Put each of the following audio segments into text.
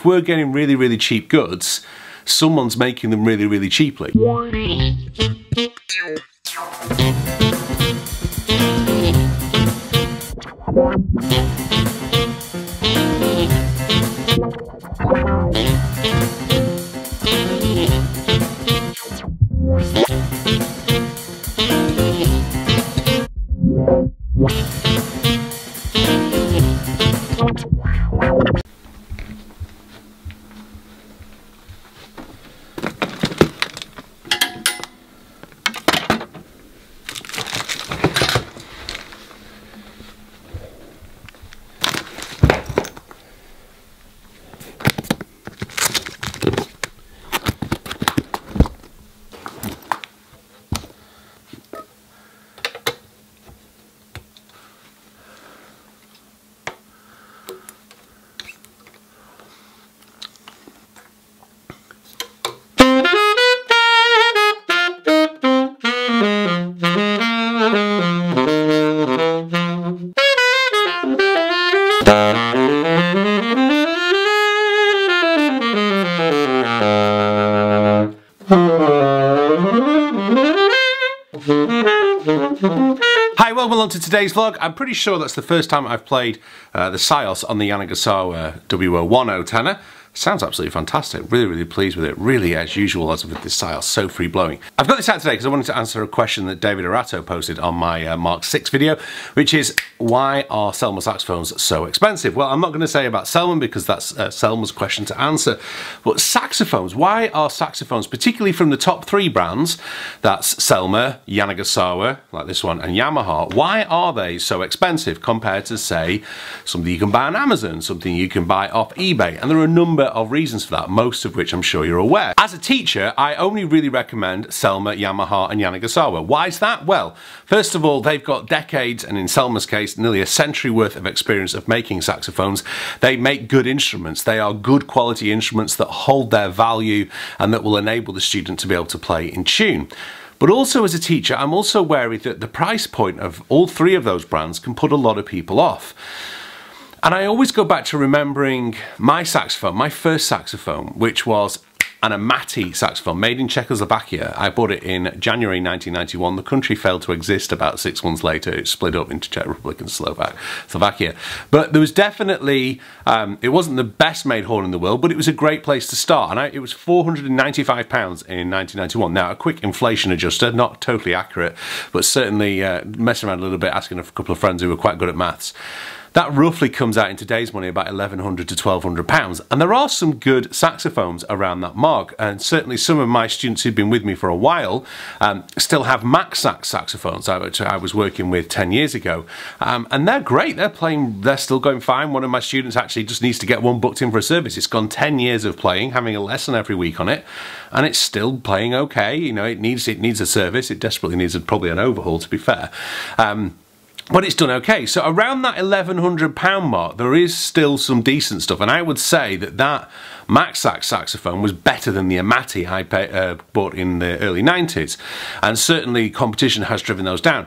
If we're getting really, really cheap goods, someone's making them really, really cheaply. Hi, welcome along to today's vlog. I'm pretty sure that's the first time I've played uh, the Sios on the Yanagisawa WO10 tenor. Sounds absolutely fantastic. Really, really pleased with it. Really, as usual, as with this style, so free blowing. I've got this out today because I wanted to answer a question that David Arato posted on my uh, Mark 6 video, which is why are Selmer saxophones so expensive? Well, I'm not going to say about Selmer because that's uh, Selmer's question to answer, but saxophones. Why are saxophones, particularly from the top three brands, that's Selmer, Yanagisawa, like this one, and Yamaha, why are they so expensive compared to, say, something you can buy on Amazon, something you can buy off eBay? And there are a number number of reasons for that, most of which I'm sure you're aware. As a teacher, I only really recommend Selmer, Yamaha and Yanagisawa. Why is that? Well, first of all, they've got decades, and in Selmer's case, nearly a century worth of experience of making saxophones. They make good instruments. They are good quality instruments that hold their value and that will enable the student to be able to play in tune. But also as a teacher, I'm also wary that the price point of all three of those brands can put a lot of people off. And I always go back to remembering my saxophone, my first saxophone, which was an Amati saxophone made in Czechoslovakia. I bought it in January 1991. The country failed to exist about six months later. It split up into Czech Republic and Slovak, Slovakia. But there was definitely, um, it wasn't the best made horn in the world, but it was a great place to start. And I, it was 495 pounds in 1991. Now, a quick inflation adjuster, not totally accurate, but certainly uh, messing around a little bit, asking a couple of friends who were quite good at maths. That roughly comes out in today's money about 1100 to 1200 pounds. And there are some good saxophones around that mark. And certainly some of my students who've been with me for a while um, still have Maxax saxophones, which I was working with 10 years ago. Um, and they're great. They're playing, they're still going fine. One of my students actually just needs to get one booked in for a service. It's gone 10 years of playing, having a lesson every week on it. And it's still playing okay. You know, it needs, it needs a service. It desperately needs a, probably an overhaul to be fair. Um, but it's done okay. So around that £1,100 mark, there is still some decent stuff. And I would say that that Maxax saxophone was better than the Amati I pay, uh, bought in the early 90s. And certainly competition has driven those down.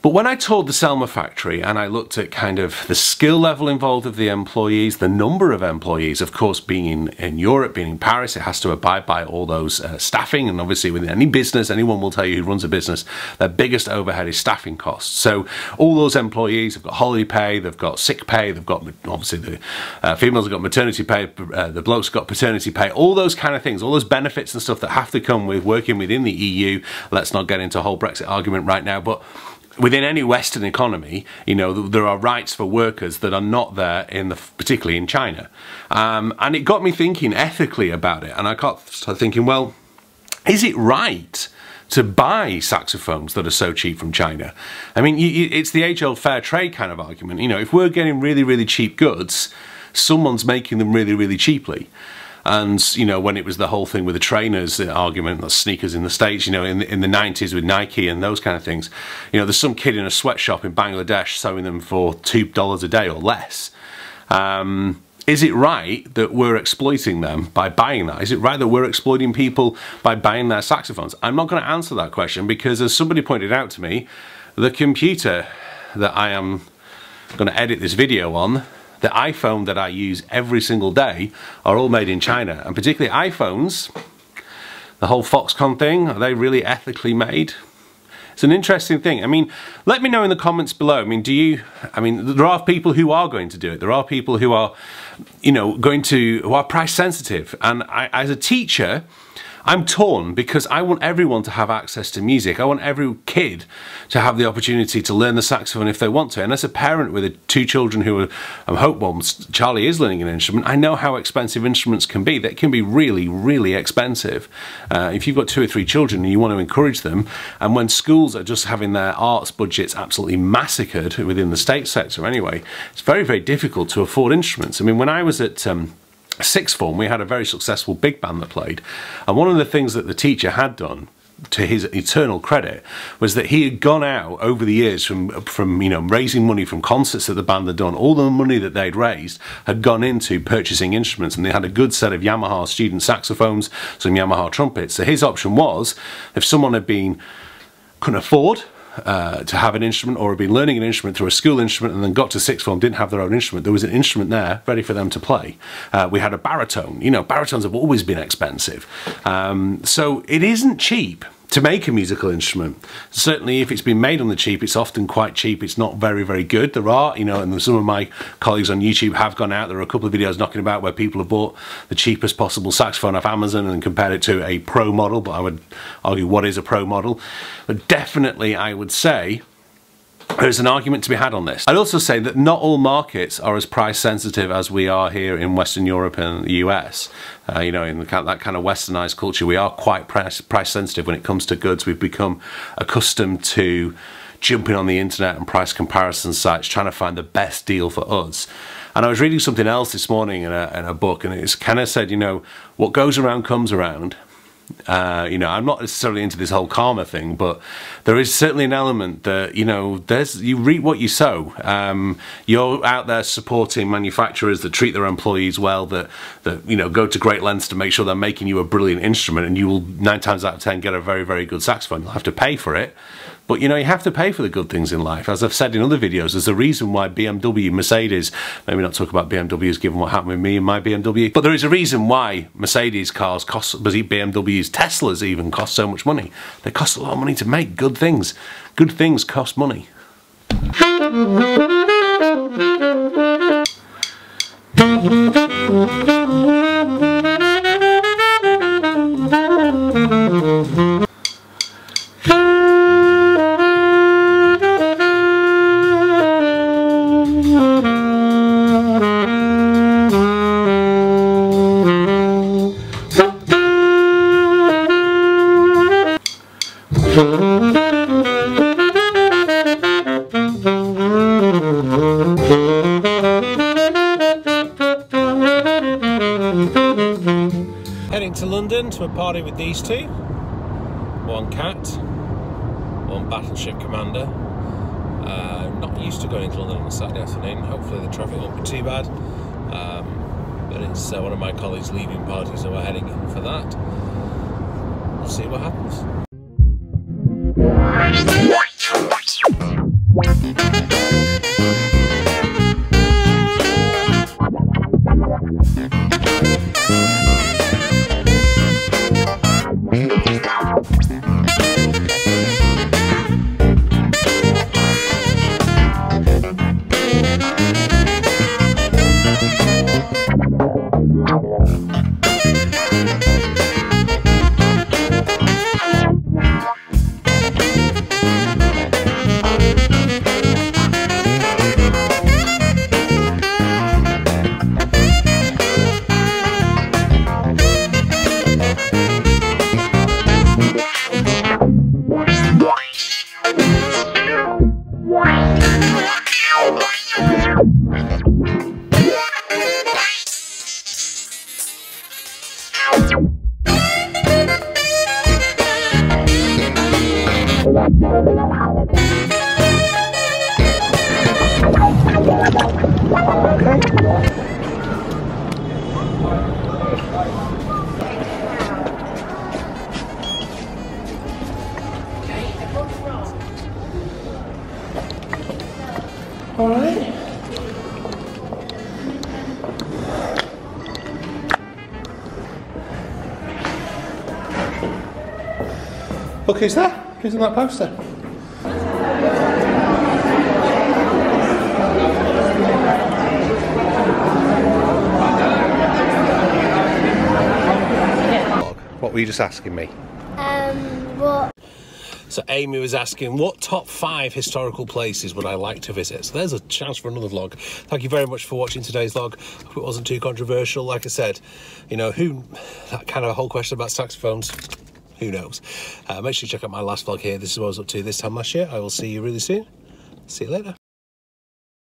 But when I toured the Selmer factory and I looked at kind of the skill level involved of the employees, the number of employees, of course, being in, Europe, being in Paris, it has to abide by all those uh, staffing. And obviously, within any business, anyone will tell you who runs a business, their biggest overhead is staffing costs. So all those employees have got holiday pay, they've got sick pay, they've got obviously the uh, females have got maternity pay, uh, the blokes got paternity pay, all those kind of things, all those benefits and stuff that have to come with working within the EU. Let's not get into a whole Brexit argument right now, but within any Western economy, you know, there are rights for workers that are not there in the, particularly in China. Um, and it got me thinking ethically about it. And I got thinking, well, is it right to buy saxophones that are so cheap from China? I mean, it's the age-old fair trade kind of argument. You know, if we're getting really, really cheap goods, someone's making them really, really cheaply. And you know, when it was the whole thing with the trainers the argument, the sneakers in the states, you know, in the, in the 90s with Nike and those kind of things, you know, there's some kid in a sweatshop in Bangladesh selling them for two dollars a day or less. Um, is it right that we're exploiting them by buying that? Is it right that we're exploiting people by buying their saxophones? I'm not going to answer that question because, as somebody pointed out to me, the computer that I am going to edit this video on The iPhone that I use every single day are all made in China, and particularly iPhones, the whole Foxconn thing, are they really ethically made? It's an interesting thing. I mean, let me know in the comments below. I mean, do you, I mean, there are people who are going to do it. There are people who are, you know, going to, who are price sensitive. And I, as a teacher, I'm torn because I want everyone to have access to music. I want every kid to have the opportunity to learn the saxophone if they want to. And as a parent with two children who are, I hope well, Charlie is learning an instrument, I know how expensive instruments can be. They can be really, really expensive. Uh, if you've got two or three children and you want to encourage them, and when schools are just having their arts budgets absolutely massacred within the state sector anyway, it's very, very difficult to afford instruments. I mean, when I was at um, sixth form, we had a very successful big band that played. And one of the things that the teacher had done to his eternal credit was that he had gone out over the years from from you know raising money from concerts that the band had done all the money that they'd raised had gone into purchasing instruments and they had a good set of Yamaha student saxophones some Yamaha trumpets so his option was if someone had been couldn't afford uh, to have an instrument or had been learning an instrument through a school instrument and then got to sixth form, didn't have their own instrument, there was an instrument there ready for them to play. Uh, we had a baritone. You know, baritones have always been expensive. Um, so it isn't cheap to make a musical instrument. Certainly if it's been made on the cheap, it's often quite cheap. It's not very, very good. There are, you know, and some of my colleagues on YouTube have gone out. There are a couple of videos knocking about where people have bought the cheapest possible saxophone off Amazon and compared it to a pro model, but I would argue what is a pro model. But definitely I would say there's an argument to be had on this. I'd also say that not all markets are as price sensitive as we are here in Western Europe and the US. Uh, you know, in the, that kind of westernized culture, we are quite price, price sensitive when it comes to goods. We've become accustomed to jumping on the internet and price comparison sites, trying to find the best deal for us. And I was reading something else this morning in a, in a book, and it's kind of said, you know, what goes around comes around. Uh, you know, I'm not necessarily into this whole karma thing, but there is certainly an element that you know, there's you reap what you sow. Um, you're out there supporting manufacturers that treat their employees well, that that you know go to great lengths to make sure they're making you a brilliant instrument, and you will nine times out of ten get a very very good saxophone. You'll have to pay for it, but you know, you have to pay for the good things in life. As I've said in other videos, there's a reason why BMW, Mercedes, maybe not talk about BMWs given what happened with me and my BMW, but there is a reason why Mercedes cars cost, Teslas even cost so much money. They cost a lot of money to make good things. Good things cost money. A party with these two. One cat, one battleship commander. Uh, not used to going to London on a Saturday afternoon. Hopefully the traffic won't be too bad. Um, but it's uh, one of my colleagues' leaving parties, so we're heading in for that. We'll see what happens. Look who's there. Who's on that poster? What were you just asking me? Um, what? So Amy was asking, what top five historical places would I like to visit? So there's a chance for another vlog. Thank you very much for watching today's vlog. Hope it wasn't too controversial. Like I said, you know, who, that kind of a whole question about saxophones, who knows? Uh, make sure you check out my last vlog here. This is what I was up to this time last year. I will see you really soon. See you later.